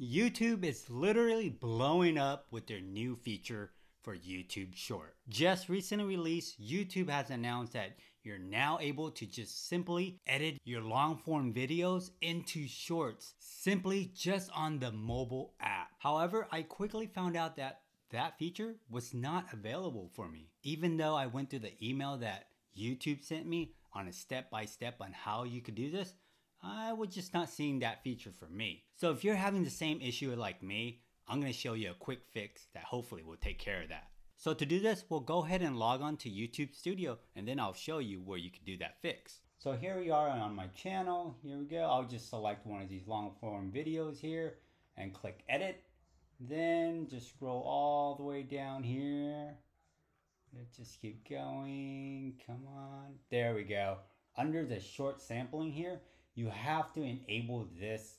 YouTube is literally blowing up with their new feature for YouTube Short. Just recently released, YouTube has announced that you're now able to just simply edit your long form videos into shorts simply just on the mobile app. However, I quickly found out that that feature was not available for me. Even though I went through the email that YouTube sent me on a step by step on how you could do this, I was just not seeing that feature for me. So if you're having the same issue like me, I'm gonna show you a quick fix that hopefully will take care of that. So to do this, we'll go ahead and log on to YouTube Studio and then I'll show you where you can do that fix. So here we are on my channel. Here we go. I'll just select one of these long form videos here and click edit. Then just scroll all the way down here. Let's just keep going. Come on. There we go. Under the short sampling here, you have to enable this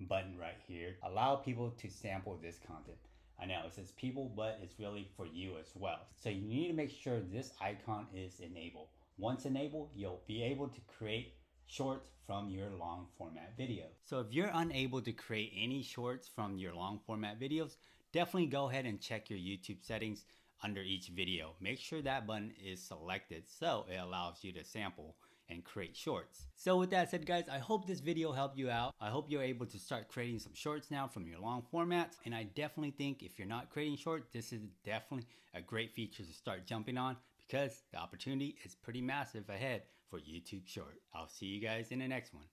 button right here. Allow people to sample this content. I know it says people, but it's really for you as well. So you need to make sure this icon is enabled. Once enabled, you'll be able to create shorts from your long format video. So if you're unable to create any shorts from your long format videos, definitely go ahead and check your YouTube settings under each video. Make sure that button is selected so it allows you to sample and create shorts. So with that said guys, I hope this video helped you out. I hope you're able to start creating some shorts now from your long formats. And I definitely think if you're not creating short, this is definitely a great feature to start jumping on because the opportunity is pretty massive ahead for YouTube short. I'll see you guys in the next one.